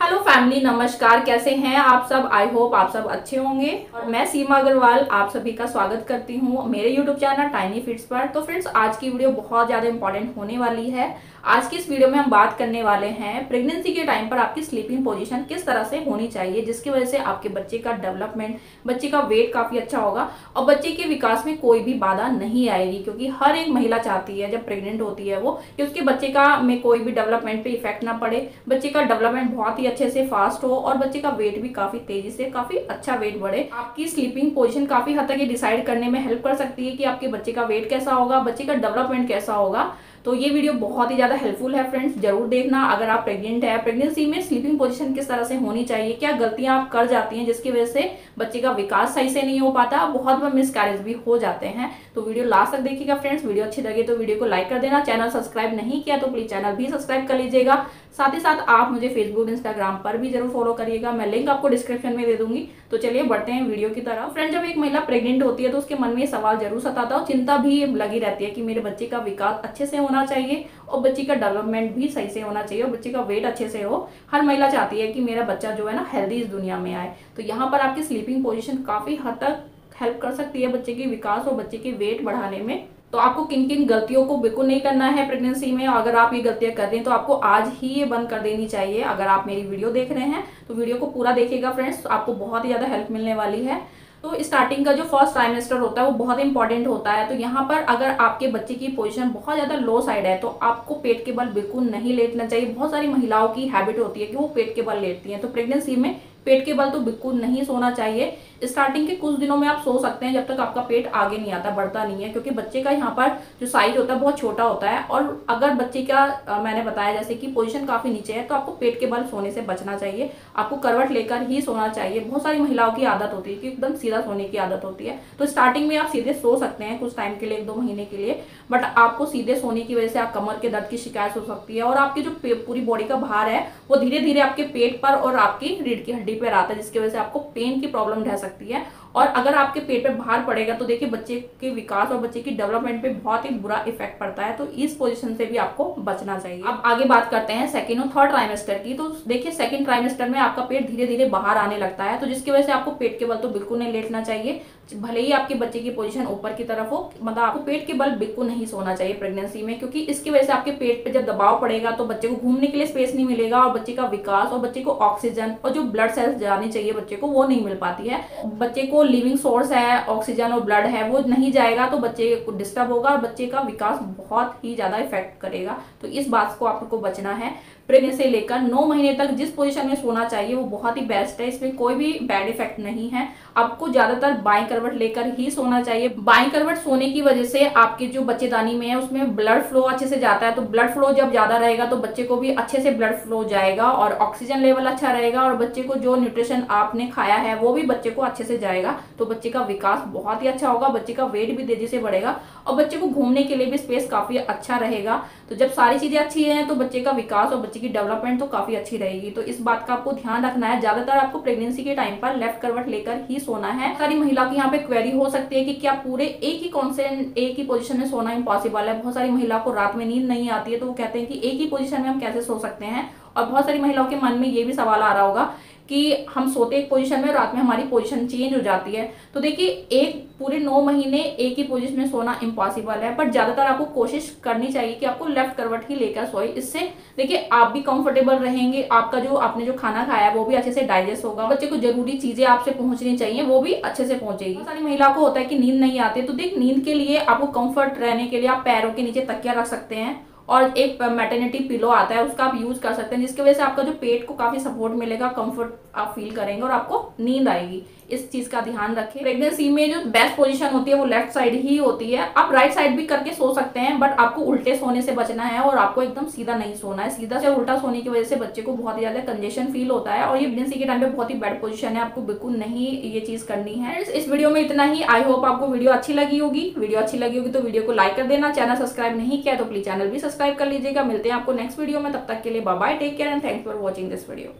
Hello family नमस्कार, कैसे हैं आप सब? आई होप आप सब अच्छे होंगे। और मैं सीमा अग्रवाल, आप सभी का स्वागत करती हूँ मेरे यूट्यूब चैनल टाइनी फिट्स पर। तो फ्रेंड्स आज की वीडियो बहुत ज़्यादा इंपॉर्टेंट होने वाली है। आज की इस वीडियो में हम बात करने वाले हैं प्रेगनेंसी के टाइम पर आपकी स्लीपिंग पोजीशन किस तरह से होनी चाहिए, जिसकी वजह से आपके बच्चे का डेवलपमेंट बच्चे का वेट काफ़ी अच्छा होगा और बच्चे के विकास में कोई भी बाधा नहीं आएगी, क्योंकि हर एक महिला चाहती है, जब प्रेग्नेंट होती है वो, कि उसके बच्चे का में कोई भी डेवलपमेंट पे इफ़ेक्ट ना पड़े। बच्चे का डेवलपमेंट बहुत ही अच्छे से फास्ट हो और बच्चे का वेट भी काफ़ी तेज़ी से, काफ़ी अच्छा वेट बढ़े। आपकी स्लीपिंग पोजिशन काफ़ी हद तक ये डिसाइड करने में हेल्प कर सकती है कि आपके बच्चे का वेट कैसा होगा, बच्चे का डेवलपमेंट कैसा होगा। तो ये वीडियो बहुत ही ज़्यादा हेल्पफुल है फ्रेंड्स ज़रूर देखना अगर आप प्रेग्नेंट है. प्रेगनेंसी में स्लीपिंग पोजिशन किस तरह से होनी चाहिए? क्या गलतियाँ आप कर जाती हैं जिसकी वजह से बच्चे का विकास सही से नहीं हो पाता? बहुत बार मिसकैरेज भी हो जाते हैं. तो वीडियो लास्ट तक देखिएगा फ्रेंड्स वीडियो अच्छी लगे तो वीडियो को लाइक कर देना. चैनल सब्सक्राइब नहीं किया तो प्लीज़ चैनल भी सब्सक्राइब कर लीजिएगा. साथ ही साथ आप मुझे फेसबुक इंस्टाग्राम पर भी ज़रूर फॉलो करिएगा. मैं लिंक आपको डिस्क्रिप्शन में दे दूँगी. तो चलिए बढ़ते हैं वीडियो की तरफ़. फ्रेंड जब एक महिला प्रेग्नेंट होती है तो उसके मन में सवाल ज़रूर सताता है चिंता भी लगी रहती है कि मेरे बच्चे का विकास अच्छे से होना चाहिए और बच्ची का डेवलपमेंट भी सही से होना चाहिए और बच्चे का वेट अच्छे से हो। हर महिला चाहती है कि मेरा बच्चा जो है ना हेल्दी इस दुनिया में आए। तो यहाँ पर आपकी स्लीपिंग पोजिशन काफ़ी हद तक हेल्प कर सकती है बच्चे के विकास और बच्चे के वेट बढ़ाने में। तो आपको किन किन गलतियों को बिल्कुल नहीं करना है प्रेगनेंसी में। अगर आप ये गलतियाँ कर रहे हैं तो आपको आज ही ये बंद कर देनी चाहिए। अगर आप मेरी वीडियो देख रहे हैं तो वीडियो को पूरा देखिएगा फ्रेंड्स तो आपको बहुत ही ज़्यादा हेल्प मिलने वाली है। तो स्टार्टिंग का जो फ़र्स्ट ट्राइमेस्टर होता है, वो बहुत इंपॉर्टेंट होता है। तो यहाँ पर अगर आपके बच्चे की पोजीशन बहुत ज़्यादा लो साइड है तो आपको पेट के बल बिल्कुल नहीं लेटना चाहिए। बहुत सारी महिलाओं की हैबिट होती है कि वो पेट के बल लेटती हैं। तो प्रेगनेंसी में पेट के बल तो बिल्कुल नहीं सोना चाहिए। स्टार्टिंग के कुछ दिनों में आप सो सकते हैं, जब तक आपका पेट आगे नहीं आता, बढ़ता नहीं है, क्योंकि बच्चे का यहाँ पर जो साइज़ होता है, बहुत छोटा होता है। और अगर बच्चे का मैंने बताया, जैसे कि पोजीशन काफ़ी नीचे है तो आपको पेट के बल सोने से बचना चाहिए। आपको करवट लेकर ही सोना चाहिए। बहुत सारी महिलाओं की आदत होती है कि एकदम सीधा सोने की आदत होती है। तो स्टार्टिंग में आप सीधे सो सकते हैं कुछ टाइम के लिए, एक दो महीने के लिए। बट आपको सीधे सोने की वजह से आप कमर के दर्द की शिकायत हो सकती है। और आपकी जो पूरी बॉडी का भार है, वो धीरे धीरे आपके पेट पर और आपकी रीढ़ की हड्डी पर आता है जिसकी वजह से आपको पेन की प्रॉब्लम रह सकती है और अगर आपके पेट पे भार पड़ेगा तो देखिए बच्चे के विकास और बच्चे की डेवलपमेंट पे बहुत ही बुरा इफ़ेक्ट पड़ता है तो इस पोजीशन से भी आपको बचना चाहिए। अब आगे बात करते हैं सेकेंड और थर्ड ट्राइमेस्टर की तो देखिए सेकेंड ट्राइमेस्टर में आपका पेट धीरे धीरे बाहर आने लगता है तो जिसकी वजह से आपको पेट के बल तो बिल्कुल नहीं लेटना चाहिए। भले ही आपके बच्चे की पोजीशन ऊपर की तरफ़ हो मतलब आपको पेट के बल बिल्कुल नहीं सोना चाहिए प्रेगनेंसी में, क्योंकि इसकी वजह से आपके पेट पे जब दबाव पड़ेगा तो बच्चे को घूमने के लिए स्पेस नहीं मिलेगा और बच्चे का विकास और बच्चे को ऑक्सीजन और जो ब्लड सेल्स जानी चाहिए बच्चे को, वो नहीं मिल पाती है। बच्चे को लिविंग सोर्स है ऑक्सीजन और ब्लड है, वो नहीं जाएगा तो बच्चे को डिस्टर्ब होगा और बच्चे का विकास बहुत ही ज़्यादा इफ़ेक्ट करेगा। तो इस बात को आपको बचना है। प्रेगनेंसी से लेकर नौ महीने तक जिस पोजीशन में सोना चाहिए, वो बहुत ही बेस्ट है। इसमें कोई भी बैड इफ़ेक्ट नहीं है। आपको ज़्यादातर बाई करवट लेकर ही सोना चाहिए। बाई करवट सोने की वजह से आपके जो बच्चेदानी में है, उसमें ब्लड फ्लो अच्छे से जाता है। तो ब्लड फ्लो जब ज़्यादा रहेगा तो बच्चे को भी अच्छे से ब्लड फ्लो जाएगा और ऑक्सीजन लेवल अच्छा रहेगा और बच्चे को जो न्यूट्रिशन आपने खाया है, वो भी बच्चे को अच्छे से जाएगा। तो बच्चे का विकास बहुत ही अच्छा होगा, बच्चे का वेट भी तेज़ी से बढ़ेगा और बच्चे को घूमने के लिए भी स्पेस काफ़ी अच्छा रहेगा। तो जब सारी चीज़ें अच्छी है तो बच्चे का विकास और बच्चे की डेवलपमेंट तो काफ़ी अच्छी रहेगी। तो इस बात का आपको ध्यान रखना है। ज़्यादातर आपको प्रेगनेंसी के टाइम पर लेफ़्ट करवट लेकर ही सोना है। सारी महिला की यहाँ पे क्वेरी हो सकती है कि क्या पूरे एक ही कॉन्सेंट एक ही पोजिशन में सोना इम्पॉसिबल है? बहुत सारी महिला को रात में नींद नहीं आती है तो वो कहते हैं कि एक ही पोजिशन में हम कैसे सो सकते हैं? और बहुत सारी महिलाओं के मन में ये भी सवाल आ रहा होगा कि हम सोते एक पोजीशन में रात में हमारी पोजीशन चेंज हो जाती है। तो देखिए, एक पूरे नौ महीने एक ही पोजीशन में सोना इम्पॉसिबल है बट ज़्यादातर आपको कोशिश करनी चाहिए कि आपको लेफ़्ट करवट ही लेकर सोए। इससे देखिए, आप भी कंफर्टेबल रहेंगे, आपका जो, आपने जो खाना खाया है वो भी अच्छे से डाइजेस्ट होगा। बच्चे को ज़रूरी चीज़ें आपसे पहुंचनी चाहिए, वो भी अच्छे से पहुंचेगी। सारी महिला को होता है कि नींद नहीं आती तो देख, नींद के लिए आपको कंफर्ट रहने के लिए आप पैरों के नीचे तकिया रख सकते हैं। और एक मेटर्निटी पिलो आता है, उसका आप यूज़ कर सकते हैं, जिसकी वजह से आपका जो पेट को काफ़ी सपोर्ट मिलेगा कंफर्ट आप फील करेंगे और आपको नींद आएगी। इस चीज़ का ध्यान रखें। प्रेगनेंसी में जो बेस्ट पोजीशन होती है, वो लेफ़्ट साइड ही होती है। आप राइट साइड भी करके सो सकते हैं बट आपको उल्टे सोने से बचना है और आपको एकदम सीधा नहीं सोना है। सीधा से उल्टा सोने की वजह से बच्चे को बहुत ही ज़्यादा कंजेशन फील होता है और ये प्रेगनेंसी के टाइम पे बहुत ही बेड पोजिशन है। आपको बिल्कुल नहीं ये चीज़ करनी है। इस वीडियो में इतना ही। आई होप आपको वीडियो अच्छी लगी होगी। वीडियो अच्छी लगी होगी तो वीडियो को लाइक कर देना। चैनल सब्सक्राइब नहीं किया तो प्लीज़ चैनल भी सब्सक्राइब कर लीजिएगा। मिलते हैं आपको नेक्स्ट वीडियो में। तब तक के लिए bye take care and thanks for watching this video